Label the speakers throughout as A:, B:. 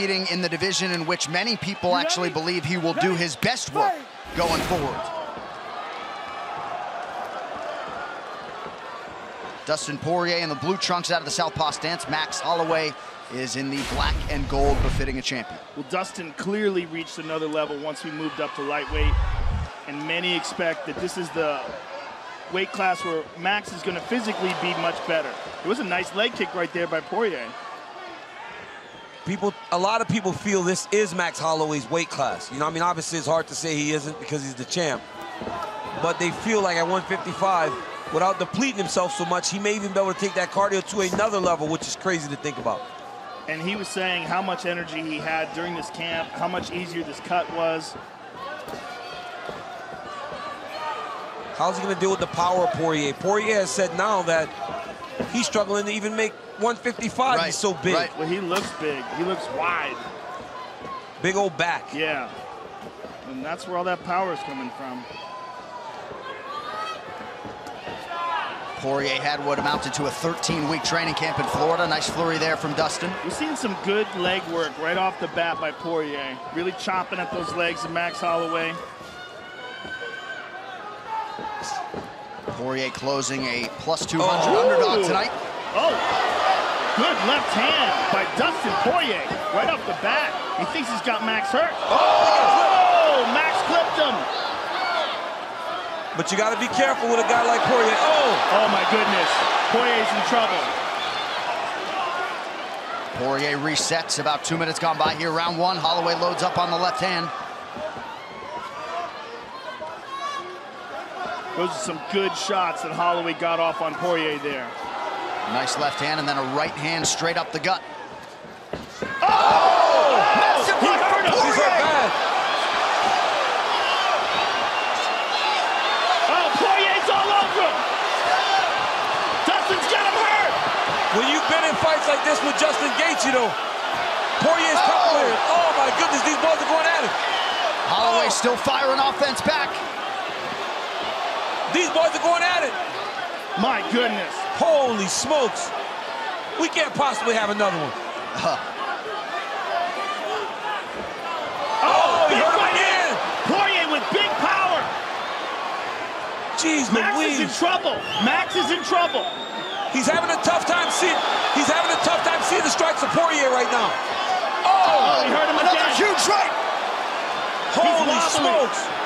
A: Holloway competing in the division in which many people actually believe he will do his best work going forward. Dustin Poirier in the blue trunks out of the Southpaw stance. Max Holloway is in the black and gold befitting a champion.
B: Well, Dustin clearly reached another level once we moved up to lightweight, and many expect that this is the weight class where Max is going to physically be much better. It was a nice leg kick right there by Poirier.
C: People, a lot of people feel this is Max Holloway's weight class. You know, I mean, obviously it's hard to say he isn't because he's the champ, but they feel like at 155, without depleting himself so much, he may even be able to take that cardio to another level, which is crazy to think about.
B: And he was saying how much energy he had during this camp, how much easier this cut was.
C: How's he going to deal with the power of Poirier? Poirier has said now that he's struggling to even make 155.
A: Right,
C: He's so big.
B: Right. Well, he looks big. He looks wide.
C: Big old back.
B: Yeah. And that's where all that power is coming from.
A: Poirier had what amounted to a 13-week training camp in Florida. Nice flurry there from Dustin.
B: We're seeing some good leg work right off the bat by Poirier. Really chopping at those legs of Max Holloway.
A: Poirier closing a plus 200 oh. underdog tonight.
B: Oh, good left hand by Dustin Poirier right off the bat. He thinks he's got Max hurt. Oh, oh Max clipped him.
C: But you got to be careful with a guy like Poirier. Oh!
B: Oh, my goodness. Poirier's in trouble.
A: Poirier resets about two minutes gone by here. Round one, Holloway loads up on the left hand.
B: Those are some good shots that Holloway got off on Poirier there.
A: Nice left hand and then a right hand straight up the gut.
B: Oh! oh!
A: Massive
C: he hurt him. He's hurt bad.
B: Oh, Poirier's all over him. Dustin's got him hurt.
C: When you've been in fights like this with Justin Gaethje, you know, Poirier's oh. couple Oh, my goodness, these boys are going at it.
A: Holloway oh. still firing offense back.
C: These boys are going at it.
B: My goodness.
C: Holy smokes. We can't possibly have another one. Huh.
B: Oh, oh he hurt him again. Poirier with big power.
C: Jeez,
B: Max
C: Louise.
B: is in trouble. Max is in trouble.
C: He's having a tough time seeing. He's having a tough time seeing the strikes of Poirier right now.
B: Oh, oh he hurt him
A: Another
B: again.
A: huge right.
C: Holy smokes.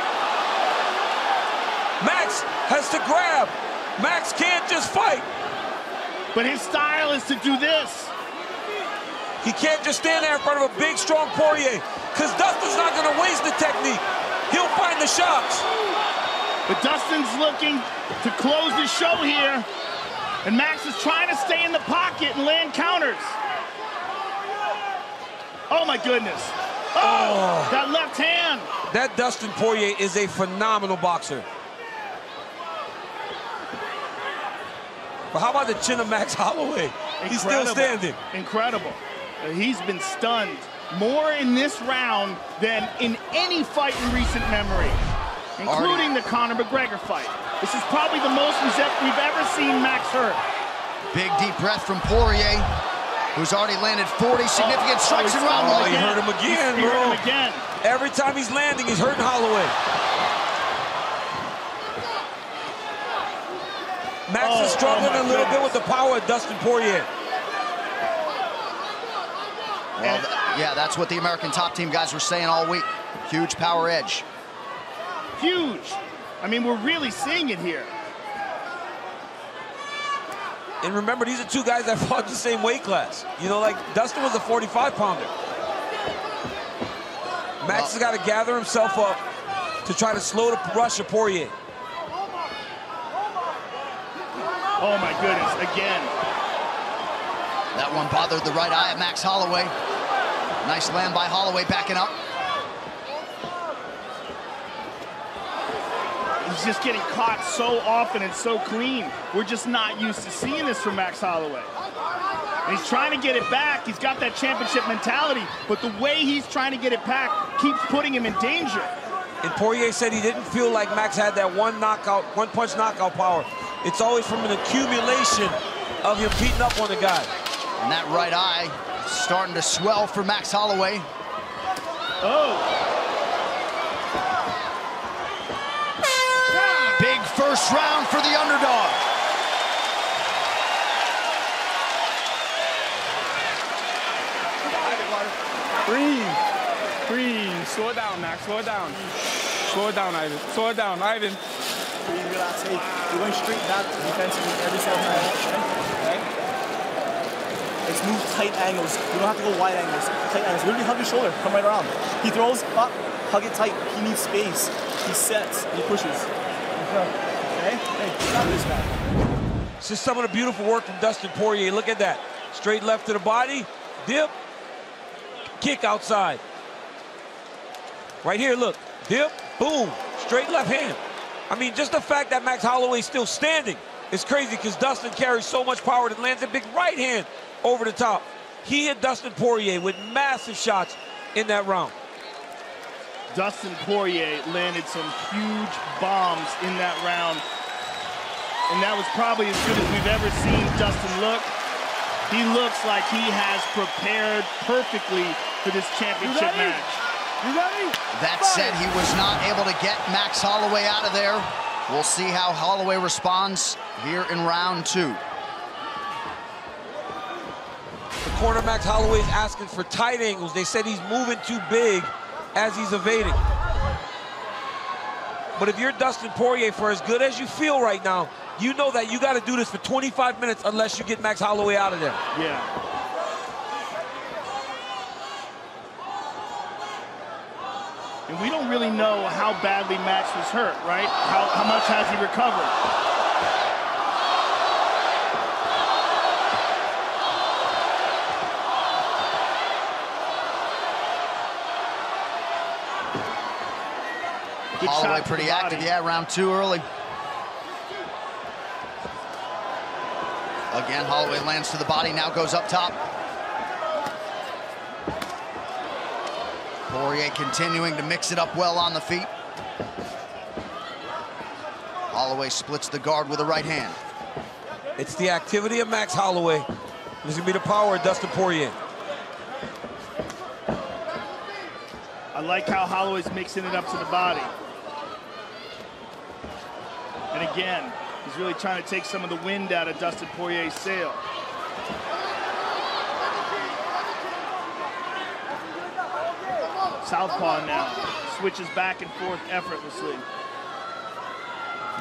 C: Max has to grab. Max can't just fight.
B: But his style is to do this.
C: He can't just stand there in front of a big, strong Poirier, because Dustin's not going to waste the technique. He'll find the shots.
B: But Dustin's looking to close the show here, and Max is trying to stay in the pocket and land counters. Oh, my goodness. Oh, oh. that left hand.
C: That Dustin Poirier is a phenomenal boxer. But how about the chin of Max Holloway? Incredible. He's still standing.
B: Incredible. Uh, he's been stunned more in this round than in any fight in recent memory, including the Conor McGregor fight. This is probably the most we've ever seen Max hurt.
A: Big deep breath from Poirier, who's already landed 40 significant oh, strikes oh, in round
C: one. Oh, he hurt him again,
B: he
C: bro.
B: Hurt him again.
C: Every time he's landing, he's hurting Holloway. Max oh, is struggling oh a little goodness. bit with the power of Dustin Poirier.
A: Well, th yeah, that's what the American top team guys were saying all week. Huge power edge.
B: Huge. I mean, we're really seeing it here.
C: And remember, these are two guys that fought the same weight class. You know, like Dustin was a 45-pounder. Max well, has got to gather himself up to try to slow the rush of Poirier.
B: Oh my goodness, again.
A: That one bothered the right eye of Max Holloway. Nice land by Holloway backing up.
B: He's just getting caught so often and so clean. We're just not used to seeing this from Max Holloway. And he's trying to get it back. He's got that championship mentality, but the way he's trying to get it back keeps putting him in danger.
C: And Poirier said he didn't feel like Max had that one knockout, one punch knockout power. It's always from an accumulation of him beating up on the guy.
A: And that right eye starting to swell for Max Holloway.
B: Oh.
A: Big first round for the underdog.
D: Breathe. Breathe. Slow it down, Max. Slow it down. Slow it down, Ivan. Slow it down, Ivan.
E: Breathe, relax. Hey, you're going straight back defensively every single time. Okay? Let's move tight angles. You don't have to go wide angles. Tight angles. Literally hug your shoulder. Come right around. He throws up. Hug it tight. He needs space. He sets. He pushes. Okay? Hey, got this guy.
C: This is some of the beautiful work from Dustin Poirier. Look at that. Straight left to the body, dip, kick outside. Right here, look, dip, boom, straight left hand. I mean, just the fact that Max Holloway's still standing is crazy because Dustin carries so much power that lands a big right hand over the top. He hit Dustin Poirier with massive shots in that round.
B: Dustin Poirier landed some huge bombs in that round. And that was probably as good as we've ever seen Dustin look. He looks like he has prepared perfectly for this championship match.
A: That said, he was not able to get Max Holloway out of there. We'll see how Holloway responds here in round two.
C: The corner Max Holloway is asking for tight angles. They said he's moving too big as he's evading. But if you're Dustin Poirier, for as good as you feel right now, you know that you got to do this for 25 minutes unless you get Max Holloway out of there.
B: Yeah. And we don't really know how badly Max was hurt, right? How, how much has he recovered? Good
A: Holloway pretty active, yeah, round two early. Again, Holloway lands to the body, now goes up top. Poirier continuing to mix it up well on the feet. Holloway splits the guard with a right hand.
C: It's the activity of Max Holloway. This is going to be the power of Dustin Poirier.
B: I like how Holloway's mixing it up to the body. And again, he's really trying to take some of the wind out of Dustin Poirier's sail. Southpaw now. Switches back and forth effortlessly.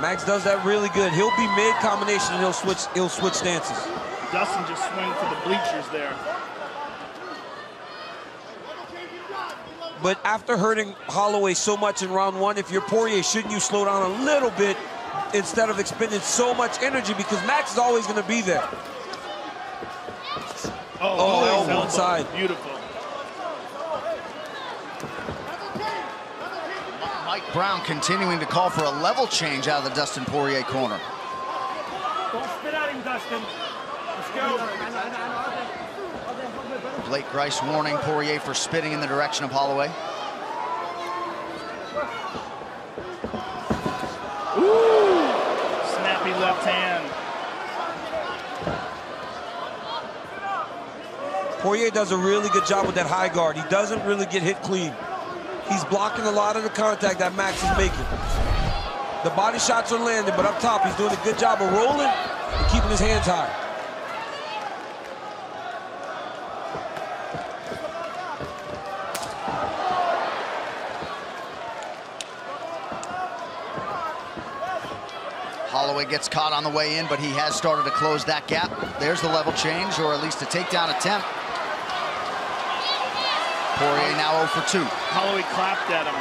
C: Max does that really good. He'll be mid combination and he'll switch he'll switch stances.
B: Dustin just swung for the bleachers there.
C: But after hurting Holloway so much in round one, if you're Poirier, shouldn't you slow down a little bit instead of expending so much energy because Max is always going to be there. Oh,
B: nice
C: elbow
B: elbow.
C: inside.
B: Beautiful.
A: Mike Brown continuing to call for a level change out of the Dustin Poirier corner.
E: Don't spit at him, Dustin. Let's go.
A: Blake Grice warning Poirier for spitting in the direction of Holloway. Ooh!
B: Snappy left hand.
C: Poirier does a really good job with that high guard. He doesn't really get hit clean. He's blocking a lot of the contact that Max is making. The body shots are landing, but up top, he's doing a good job of rolling and keeping his hands high.
A: Holloway gets caught on the way in, but he has started to close that gap. There's the level change, or at least a takedown attempt. Poirier now 0 for 2.
B: Holloway clapped at him.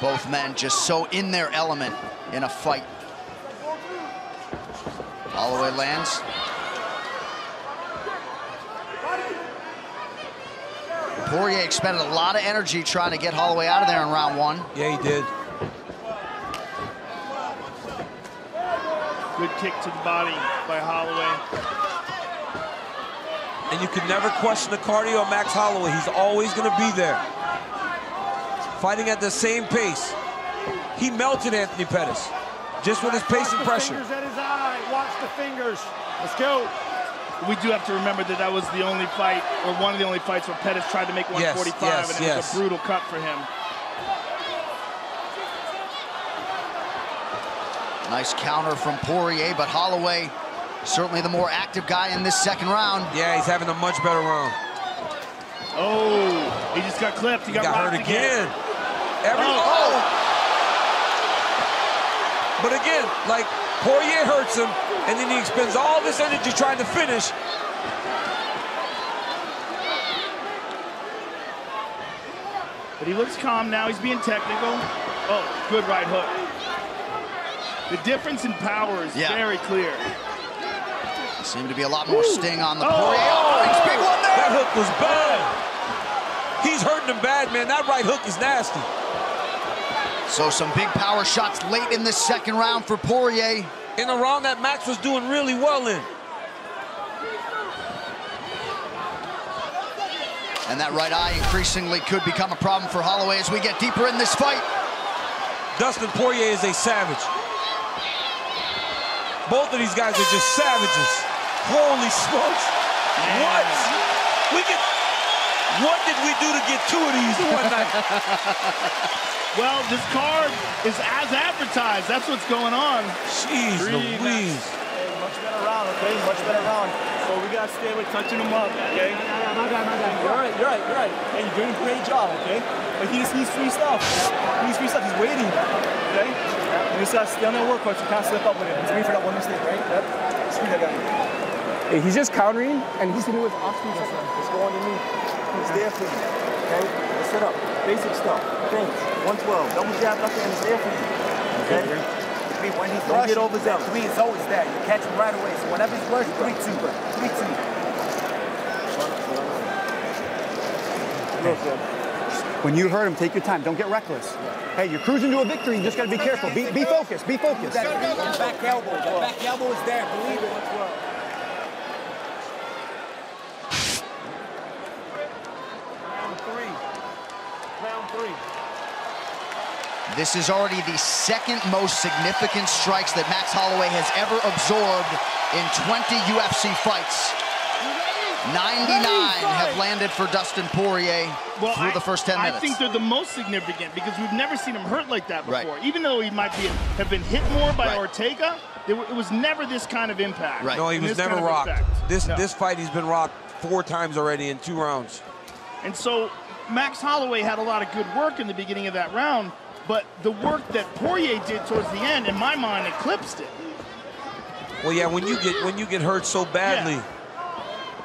A: Both men just so in their element in a fight. Holloway lands. Poirier expended a lot of energy trying to get Holloway out of there in round one.
C: Yeah, he did.
B: Good kick to the body by Holloway.
C: And you can never question the cardio of Max Holloway. He's always going to be there. Fighting at the same pace. he melted Anthony Pettis just with his pace and pressure.
F: Fingers at his eye. Watch the fingers. Let's go.
B: We do have to remember that that was the only fight, or one of the only fights where Pettis tried to make 145,
C: yes,
B: and it
C: yes.
B: was a brutal cut for him.
A: Nice counter from Poirier, but Holloway certainly the more active guy in this second round.
C: Yeah, he's having a much better round.
B: Oh, he just got clipped. He,
C: He
B: got,
C: got hurt
B: rocked
C: again. Every,
B: Oh.
C: oh. But again, like Poirier hurts him, and then he expends all this energy trying to finish.
B: But he looks calm now. He's being technical. Oh, good right hook. The difference in power is
A: Yeah.
B: very clear.
A: Seemed to be a lot more sting on the
B: Oh.
A: Poirier. Oh, nice big one there.
C: That hook was bad. He's hurting him bad, man. That right hook is nasty.
A: So some big power shots late in the second round for Poirier.
C: In a round that Max was doing really well in.
A: And that right eye increasingly could become a problem for Holloway as we get deeper in this fight.
C: Dustin Poirier is a savage. Both of these guys are just savages. Holy smokes. What? We get. What did we do to get two of these in one night?
B: Well, this card is as advertised. That's what's going on.
C: Jeez
B: Three
C: Louise.
E: Hey, much better round, okay? Much better round. So we gotta stay with touching him up, okay?
F: My guy, my guy.
E: You're right, you're right, you're right. Hey, you're doing a great job, okay? But he just needs free stuff. He needs free stuff. He's waiting, okay? You just gotta stay on that work course. You can't slip up with him. He's waiting for that one mistake, right? Yep. Screw that guy.
F: Hey, he's just countering, and he's hitting with Austin.
E: Let's go underneath. He's there for you, okay? Let's set up. Basic stuff. Things. 112. Double jab, nothing, and it's there for you. Okay?
G: Me, when he's
E: Don't
G: rushing,
E: get overzealous.
G: to me, it's always there. You catch him right away. So whenever he's rushed, 3-2. 3-2.
F: When you hurt him, take your time. Don't get reckless. Hey, you're cruising to a victory. You just got to be careful. Be, be focused. Be focused.
G: That back elbow. That back elbow is there. Believe it.
E: Round three. Round three.
A: This is already the second most significant strikes that Max Holloway has ever absorbed in 20 UFC fights. 99 have landed for Dustin Poirier through
B: I,
A: the first 10 minutes.
B: I think they're the most significant because we've never seen him hurt like that
A: Right.
B: before. Even though he might be have been hit more by
A: Right.
B: Ortega, it, it was never this kind of impact.
A: Right.
C: No, he was never
B: kind of
C: rocked.
B: effect.
C: This
B: No.
C: this fight he's been rocked four times already in two rounds.
B: And so Max Holloway had a lot of good work in the beginning of that round, but the work that Poirier did towards the end, in my mind, eclipsed it.
C: Well, yeah, when you get when you get hurt so badly,
B: Yeah.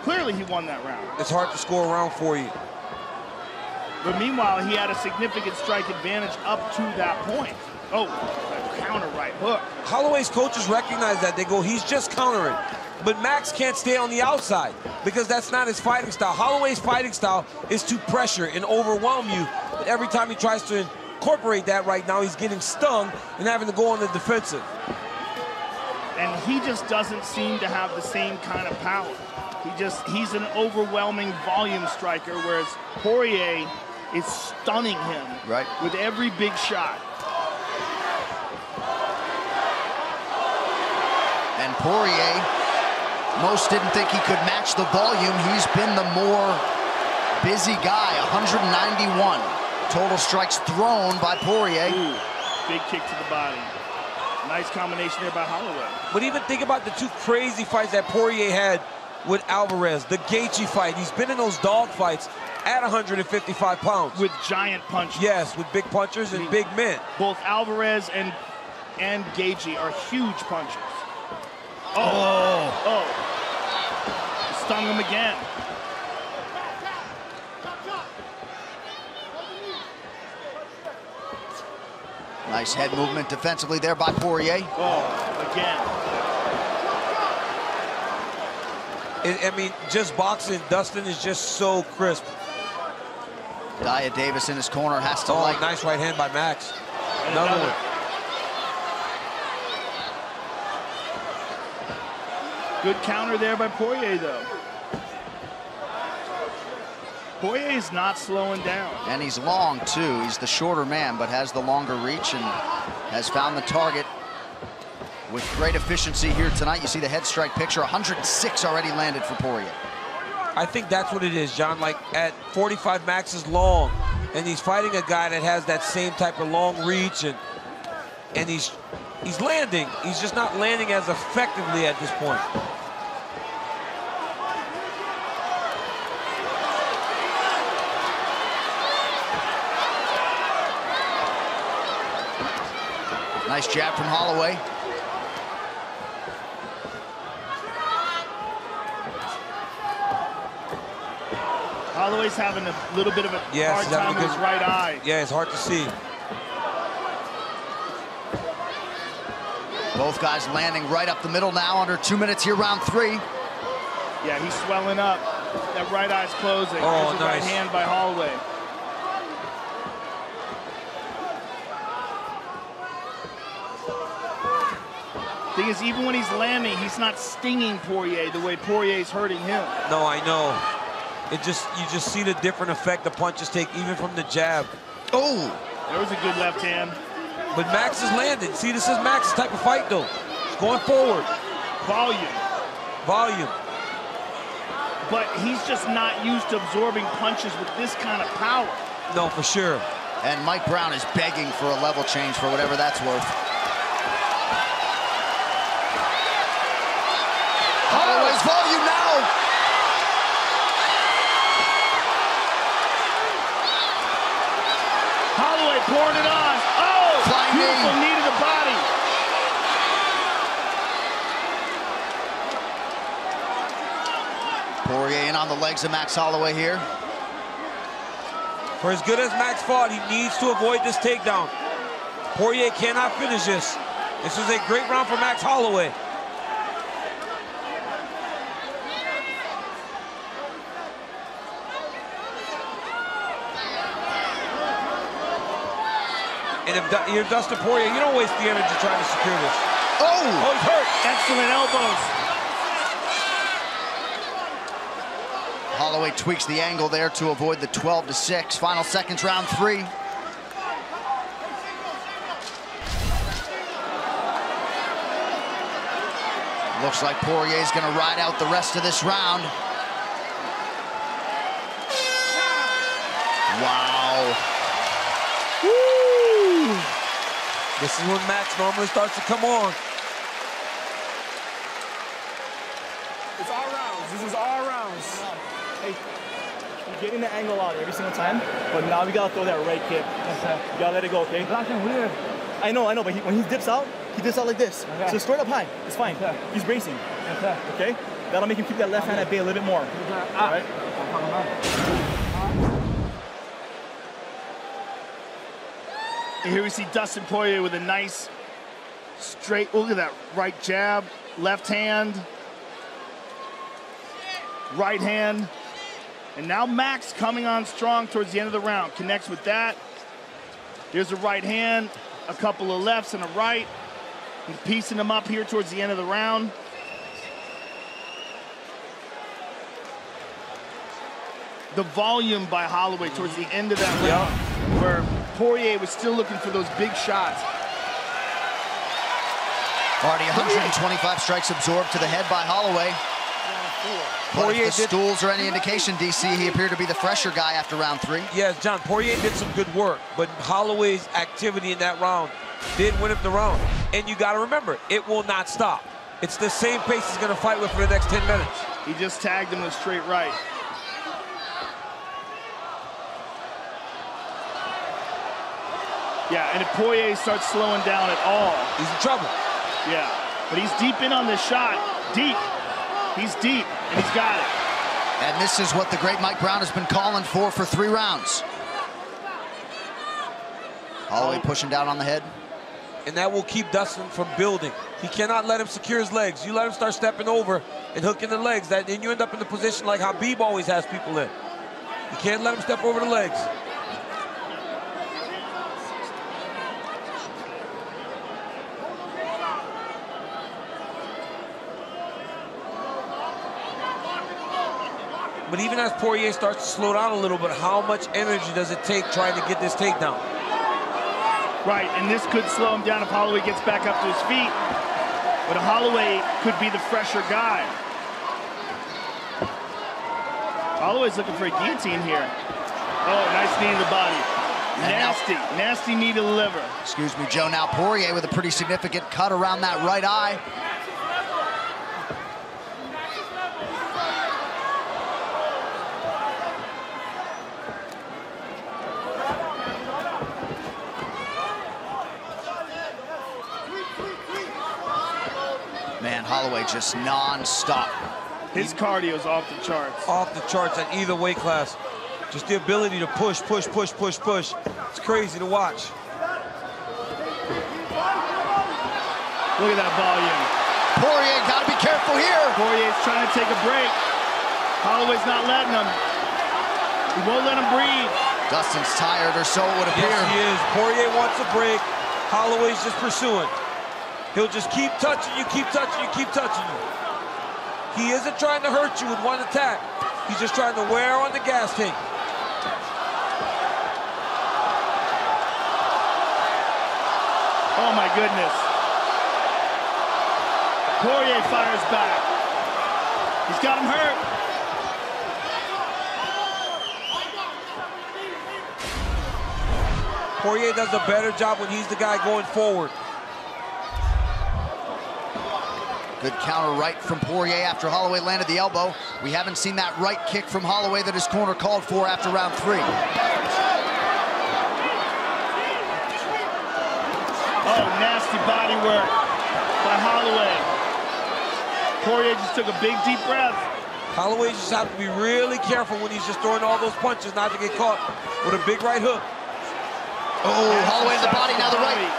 B: Clearly, he won that round.
C: it's hard to score a round for you.
B: But meanwhile, he had a significant strike advantage up to that point. Oh, a counter right hook.
C: Holloway's coaches recognize that. They go, he's just countering. But Max can't stay on the outside because that's not his fighting style. Holloway's fighting style is to pressure and overwhelm you. But every time he tries to incorporate that right now, he's getting stung and having to go on the defensive.
B: and he just doesn't seem to have the same kind of power. He just he's an overwhelming volume striker, whereas Poirier is stunning him
A: Right.
B: with every big shot.
A: And Poirier, most didn't think he could match the volume. He's been the more busy guy, 191 total strikes thrown by Poirier.
B: Ooh, big kick to the body. Nice combination there by Holloway.
C: But even think about the two crazy fights that Poirier had with Alvarez, the Gaethje fight. He's been in those dog fights at 155 pounds.
B: With giant punches.
C: yes, with big punchers and big men.
B: Both Alvarez and and Gaethje are huge punchers. Oh, oh. oh. Stung him again.
A: Nice head movement defensively there by Poirier.
B: Oh, again.
C: It, I mean, just boxing, Dustin is just so crisp.
A: Daya Davis in his corner has to
C: Oh,
A: like.
C: nice right hand by Max.
B: And
C: Another
B: another.
C: one.
B: Good counter there by Poirier, though. Poirier is not slowing down.
A: And he's long, too. He's the shorter man, but has the longer reach and has found the target with great efficiency here tonight. You see the head strike picture, 106 already landed for Poirier.
C: I think that's what it is, Jon. Like at 45, Max is long, and he's fighting a guy that has that same type of long reach, and and he's he's landing. He's just not landing as effectively at this point.
A: Nice jab from Holloway.
B: Holloway's having a little bit of a
C: Yes,
B: hard time with his right eye.
C: Yeah, it's hard to see.
A: Both guys landing right up the middle now, under two minutes here, round three.
B: Yeah, he's swelling up. That right eye's closing.
C: Oh,
B: There's a right hand by Holloway. Thing is, even when he's landing, he's not stinging Poirier the way Poirier's hurting him.
C: No, I know. It just you just see the different effect the punches take, even from the jab.
A: Oh,
B: There was a good left hand.
C: But Max is landing. See, this is Max's type of fight, though. He's going forward.
B: Volume.
C: Volume.
B: But he's just not used to absorbing punches with this kind of power.
C: No, for sure.
A: and Mike Brown is begging for a level change for whatever that's worth. Holloway's volume now.
B: Holloway pouring it on. Oh,
A: Flying
B: beautiful
A: knee.
B: knee to the body.
A: Poirier in on the legs of Max Holloway here.
C: For as good as Max fought, he needs to avoid this takedown. Poirier cannot finish this. This was a great round for Max Holloway. And if Du- you're Dustin Poirier, you don't waste the energy trying to secure this.
A: Oh,
C: Oh, he's hurt.
B: Excellent elbows.
A: Holloway tweaks the angle there to avoid the 12 to 6. Final seconds, round three. Looks like Poirier's gonna ride out the rest of this round. Wow.
C: This is when Max normally starts to come on.
E: It's all rounds. This is all rounds. Hey, you're getting the angle out every single time, but now we gotta throw that right kick. You gotta let it go, okay?
G: Blocking weird.
E: I know, I know, but he, when he dips out, he dips out like this.
G: Okay.
E: So straight up high. It's fine.
G: Okay.
E: He's bracing.
G: Okay.
E: Okay? That'll make him keep that left hand at bay a little bit more.
G: Ah.
E: All right?
B: And here we see Dustin Poirier with a nice straight, look at that right jab, left hand, right hand. And now Max coming on strong towards the end of the round. Connects with that. Here's a right hand, a couple of lefts and a right. He's piecing them up here towards the end of the round. The volume by Holloway towards the end of that round, where Poirier was still looking for those big shots.
A: Already 125 strikes absorbed to the head by Holloway. But
C: Poirier
A: if the
C: did-
A: stools are any indication, DC, he appeared to be the fresher guy after round three.
C: Yes, Jon, Poirier did some good work, but Holloway's activity in that round did win him the round. And you got to remember, it will not stop. It's the same pace he's going to fight with for the next 10 minutes.
B: He just tagged him with straight right. Yeah, and if Poirier starts slowing down at all,
C: He's in trouble.
B: yeah. But he's deep in on this shot. Deep. He's deep, and he's got it.
A: And this is what the great Mike Brown has been calling for for three rounds. Holloway oh. pushing down on the head.
C: And that will keep Dustin from building. He cannot let him secure his legs. You let him start stepping over and hooking the legs, that then you end up in the position like Khabib always has people in. You can't let him step over the legs. But even as Poirier starts to slow down a little bit, how much energy does it take trying to get this takedown?
B: Right, and this could slow him down if Holloway gets back up to his feet. But Holloway could be the fresher guy. Holloway's looking for a guillotine here. Oh, nice knee to the body. Nasty, nasty knee to the liver.
A: Excuse me, Joe. Now Poirier with a pretty significant cut around that right eye. Man, Holloway just non-stop.
B: His cardio is off the charts.
C: Off the charts at either weight class. Just the ability to push, push, push, push, push. It's crazy to watch.
B: Look at that volume.
A: Poirier got to be careful here.
B: Poirier's trying to take a break. Holloway's not letting him. He won't let him breathe.
A: Dustin's tired, or so it would appear.
C: Yes, he is. Poirier wants a break. Holloway's just pursuing. He'll just keep touching you, keep touching you, keep touching you. He isn't trying to hurt you with one attack. He's just trying to wear on the gas tank.
B: Oh my goodness. Poirier fires back. He's got him hurt.
C: Poirier does a better job when he's the guy going forward.
A: Good counter right from Poirier after Holloway landed the elbow. We haven't seen that right kick from Holloway that his corner called for after round three.
B: Oh, nasty body work by Holloway. Poirier just took a big deep breath.
C: Holloway just has to be really careful when he's just throwing all those punches not to get caught with a big right hook.
A: Oh, Holloway to the body, now the right.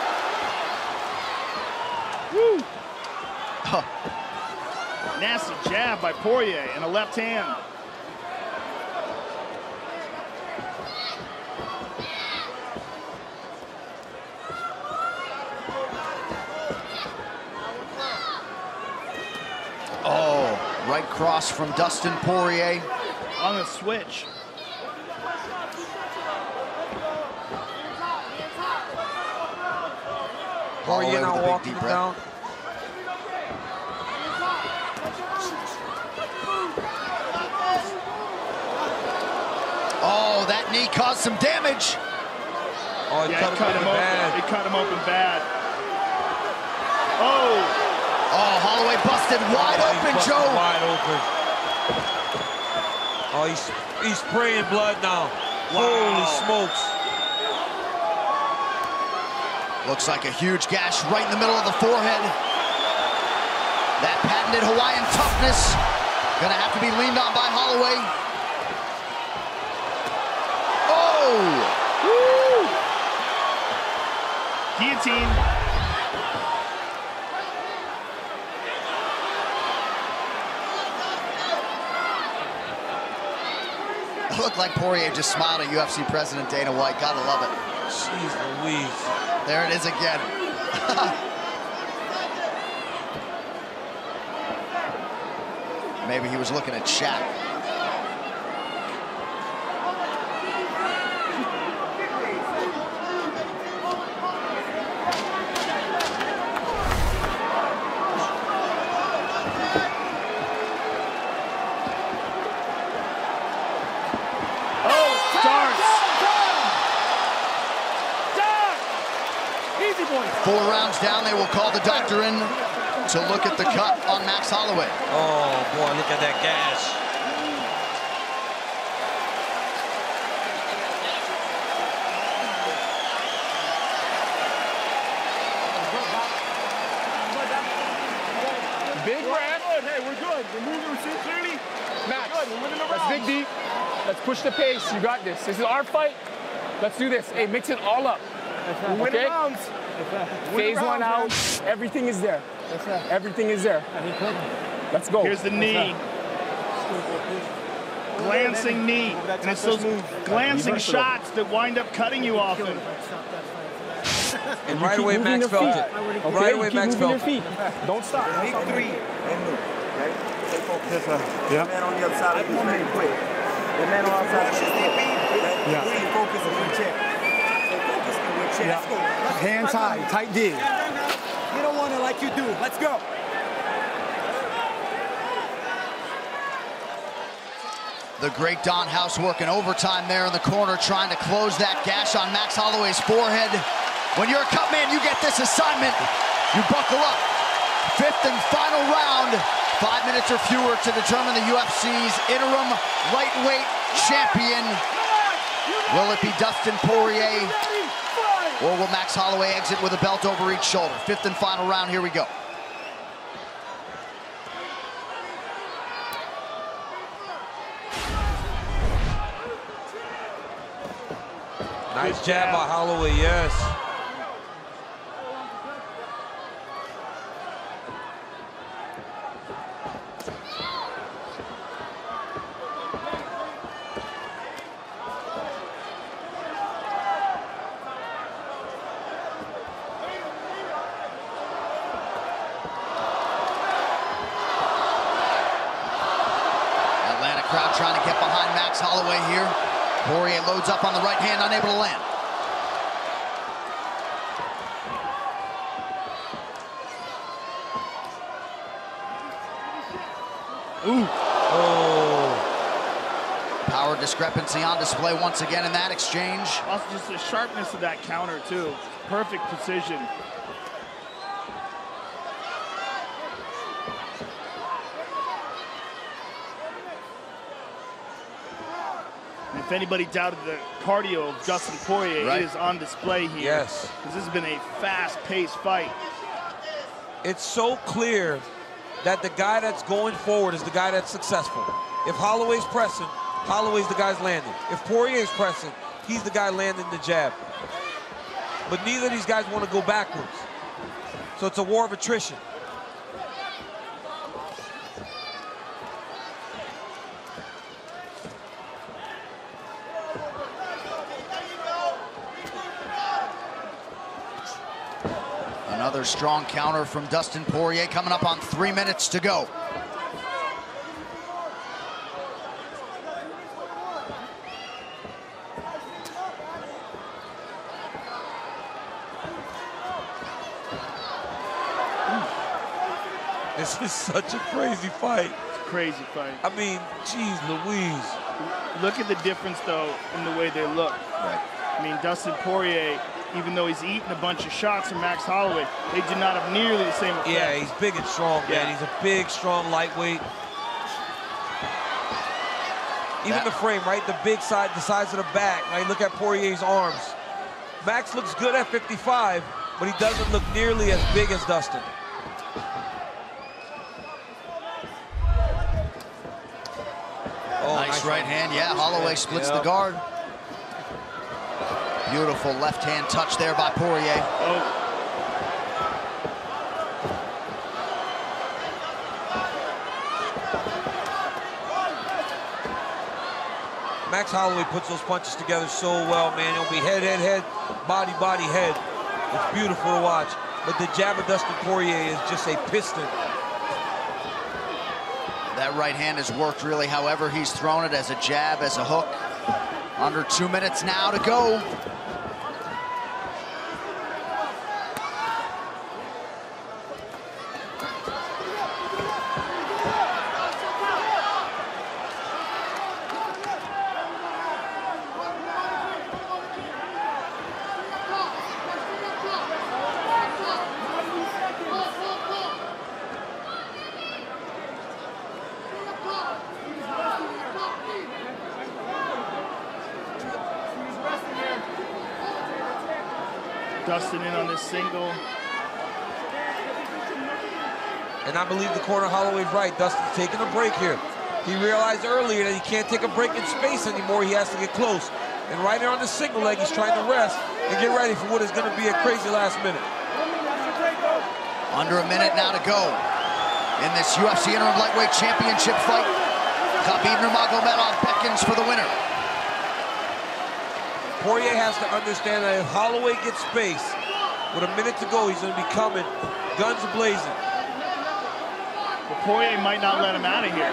B: Woo. Nasty jab by Poirier in a left hand.
A: Oh, right cross from Dustin Poirier.
B: On the switch.
C: Poirier
A: Holloway
C: now
A: with
C: walking
A: deep
C: it
A: breath.
C: down.
A: Oh, that knee caused some damage.
C: Oh, he
B: Yeah,
C: cut
B: it
C: him
B: cut him
C: really
B: open.
C: bad.
B: It cut him open bad. Oh,
A: Oh, Holloway busted oh, wide
C: Oh,
A: open,
C: busted
A: Joe.
C: Wide open. Oh, he's he's spraying blood now. Holy smokes.
A: Looks like a huge gash right in the middle of the forehead. That patented Hawaiian toughness gonna have to be leaned on by Holloway. Oh!
B: Guillotine.
A: Looked like Poirier just smiled at UFC President Dana White. Gotta love it.
C: Jeez Louise.
A: There it is again. Maybe he was looking at Shaq.
B: Oh, starts.
E: Easy boy.
A: Four rounds down, they will call the doctor in to look at the cut on Max Holloway.
C: Oh boy, look at that gash.
D: Big breath.
E: Hey, we're good. We're moving. We see it clearly.
D: Max,
E: Good. We're winning the
D: let's dig deep. Let's push the pace. You got this. This is our fight. Let's do this. Hey, mix it all up.
E: We're winning
D: Okay.
E: rounds.
D: Phase one out. Everything is there. Everything is there. Let's go.
B: Here's the knee. Glancing knee. And it's those glancing shots that wind up cutting you off.
C: And right away,
D: moving
C: Max felt it.
D: Okay,
C: Right away,
D: keep
C: Max
D: moving your
C: felt it.
D: feet. Don't stop.
G: Make three and move. Okay? Stay focused.
F: Yes, sir. Yeah.
G: Man on the other side of you, very quick. The man on the other side of you,
F: Yeah.
G: Stay focused and we're check. Stay focused and we're check. Let's go. Let's go.
F: Hands high, tight D.
G: Like you do. Let's go.
A: The great Don House working overtime there in the corner, trying to close that gash on Max Holloway's forehead. When you're a cut man, you get this assignment. You buckle up. Fifth and final round. Five minutes or fewer to determine the UFC's interim lightweight champion. Will it be Dustin Poirier or will Max Holloway exit with a belt over each shoulder? Fifth and final round, here we go.
C: Nice jab by Holloway, yes.
A: Atlanta crowd trying to get behind Max Holloway here. Poirier loads up on the right hand, unable to land.
B: Ooh.
C: Oh.
A: Power discrepancy on display once again in that exchange.
B: Also just the sharpness of that counter too. Perfect precision. And if anybody doubted the cardio of Dustin Poirier,
A: Right.
B: it is on display here.
C: Yes.
B: Because this has been a fast-paced fight.
C: It's so clear that the guy that's going forward is the guy that's successful. If Holloway's pressing, Holloway's the guy's landing. If Poirier's pressing, he's the guy landing the jab. But neither of these guys want to go backwards. So it's a war of attrition.
A: Another strong counter from Dustin Poirier coming up on three minutes to go.
C: This is such a crazy fight.
B: It's a crazy fight.
C: I mean, geez, Louise.
B: Look at the difference, though, in the way they look.
A: Right.
B: I mean, Dustin Poirier, even though he's eaten a bunch of shots from Max Holloway, they do not have nearly the same effect.
C: Yeah, he's big and strong, man.
B: Yeah.
C: He's a big, strong lightweight. Even
A: That-
C: the frame, right? The big side, the size of the back, right? Look at Poirier's arms. Max looks good at 55, but he doesn't look nearly as big as Dustin. Oh,
A: nice, right hand. Yeah, Holloway splits
C: Yeah.
A: the guard. Beautiful left hand touch there by Poirier.
B: Oh,
C: Max Holloway puts those punches together so well, man. It'll be head, head, head, body, body, head. It's beautiful to watch. But the jab of Dustin Poirier is just a piston.
A: Right hand has worked really however he's thrown it as a jab, as a hook. Under two minutes now to go.
B: Dustin in on this single.
C: And I believe the corner Holloway's right. Dustin's taking a break here. He realized earlier that he can't take a break in space anymore. He has to get close. And right there on the single leg, he's trying to rest and get ready for what is going to be a crazy last minute.
A: Under a minute now to go in this UFC Interim Lightweight Championship fight. Khabib Nurmagomedov beckons for the winner.
C: Poirier has to understand that if Holloway gets space, with a minute to go, he's going to be coming, guns blazing.
B: But Poirier might not let him out of here.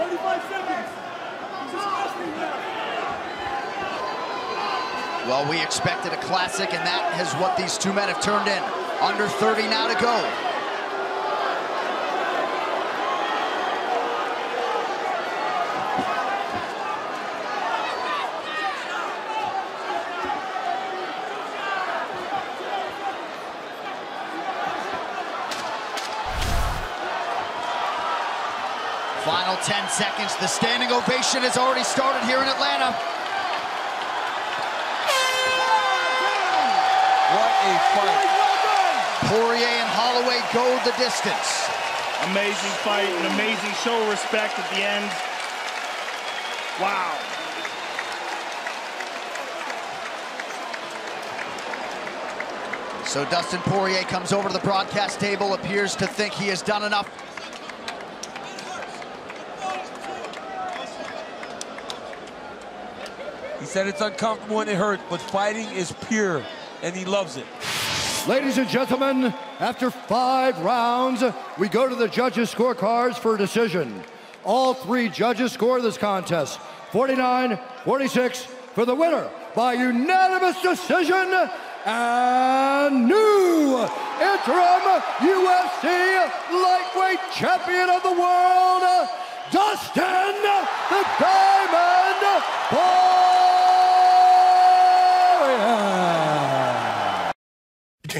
E: 45 seconds.
A: Well, we expected a classic, and that is what these two men have turned in. Under 30 now to go. Final 10 seconds. The standing ovation has already started here in Atlanta.
C: What a fight.
A: Poirier and Holloway go the distance.
B: Amazing fight, an amazing show of respect at the end. Wow.
A: So Dustin Poirier comes over to the broadcast table, appears to think he has done enough.
C: Said it's uncomfortable and it hurts, but fighting is pure, and he loves it.
H: Ladies and gentlemen, after five rounds, we go to the judges' scorecards for a decision. All three judges score this contest 49 46 for the winner by unanimous decision and new interim UFC lightweight champion of the world, Dustin the Diamond.
I: You